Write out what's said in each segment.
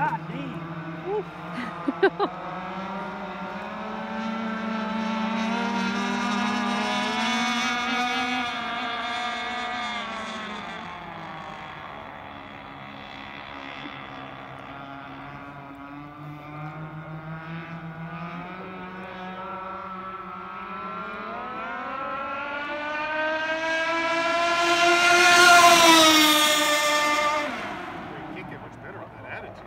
God damn. You can't get much better on that attitude.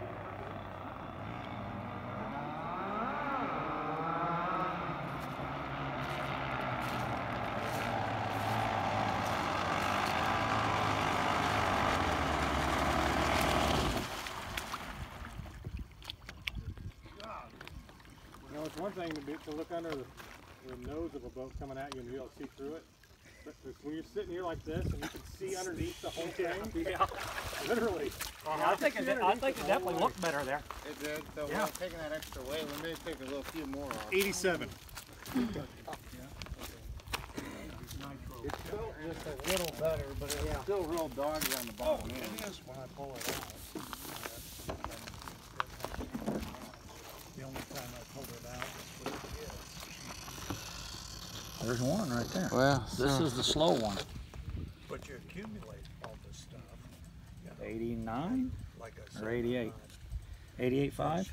You know, it's one thing to, be, to look under the, the nose of a boat coming at you and be able to see through it. But when you're sitting here like this and you can see underneath the whole thing, Yeah. literally. Uh-huh. I think it, I think it definitely looked better there. It did. So Yeah. we're taking that extra weight. We may take a little few more off. 87. It felt just a little better, but it's still real doggy on the bottom oh, end. is when I pull it out. The only time I pulled it out was with the kids. There's one right there. Well, This is the slow one. But you accumulate all this stuff, you know, 89 like I said. or 88? uh, 88.5?